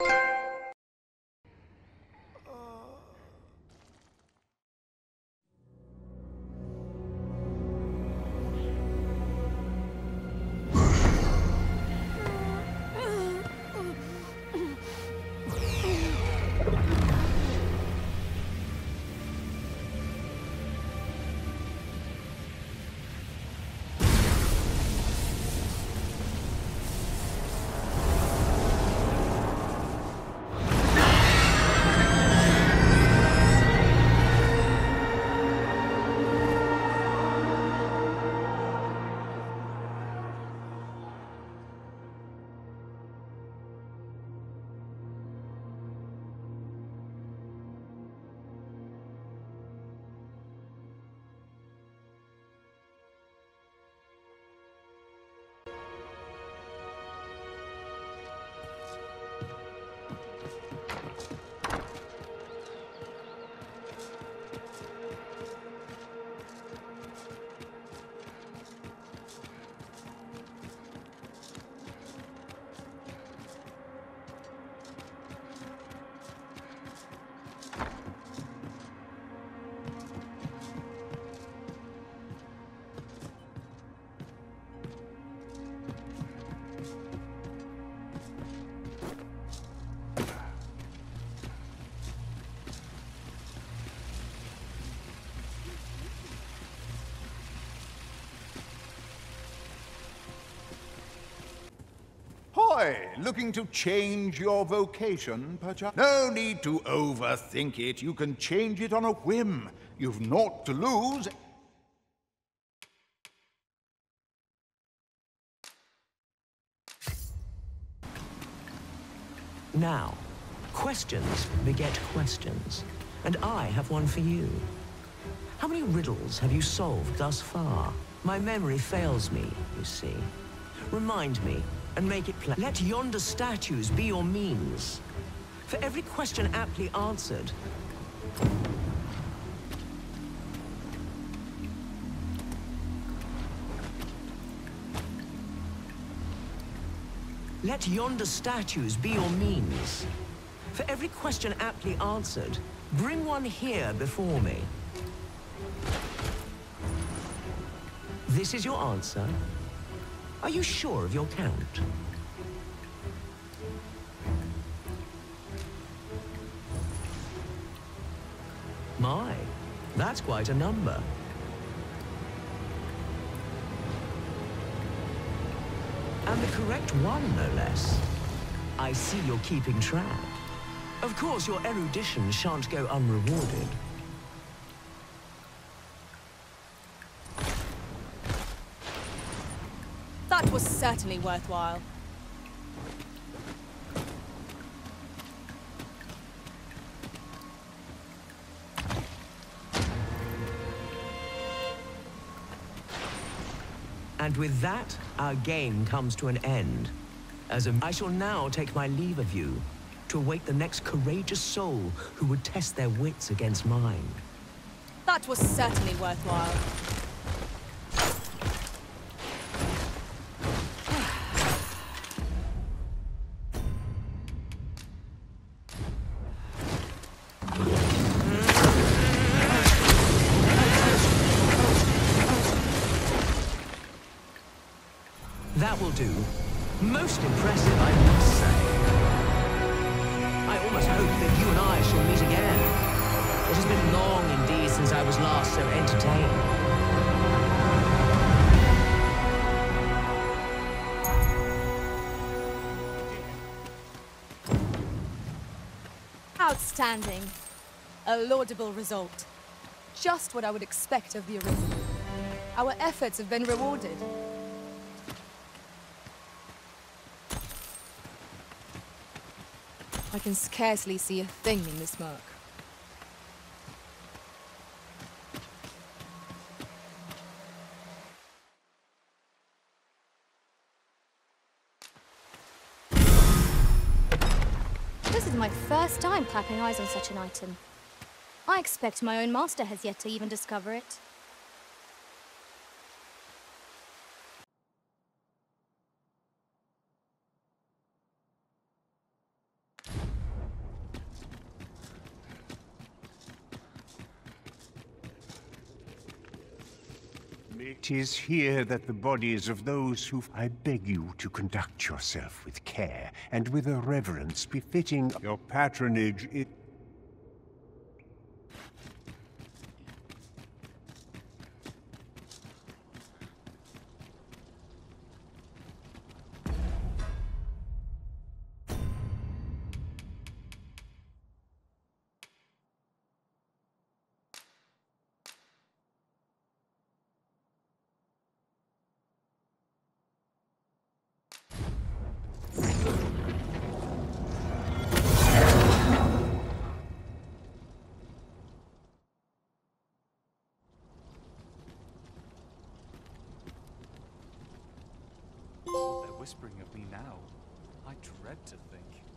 you Hoy, looking to change your vocation, perchance? No need to overthink it. You can change it on a whim. You've naught to lose. Now, questions beget questions, and I have one for you. How many riddles have you solved thus far? My memory fails me, you see. Remind me, and make it plain. Let yonder statues be your means. For every question aptly answered, Let yonder statues be your means. For every question aptly answered, bring one here before me. This is your answer? Are you sure of your count? My, that's quite a number. And the correct one, no less. I see you're keeping track. Of course, your erudition shan't go unrewarded. That was certainly worthwhile. And with that, our game comes to an end. As a, I shall now take my leave of you to await the next courageous soul who would test their wits against mine. That was certainly worthwhile. That will do. Most impressive, I must say. I almost hope that you and I shall meet again. It has been long indeed since I was last so entertained. Outstanding. A laudable result. Just what I would expect of the original. Our efforts have been rewarded. I can scarcely see a thing in this murk. This is my first time clapping eyes on such an item. I expect my own master has yet to even discover it. It is here that the bodies of those who... I beg you to conduct yourself with care and with a reverence befitting your patronage. It... whispering of me now, I dread to think.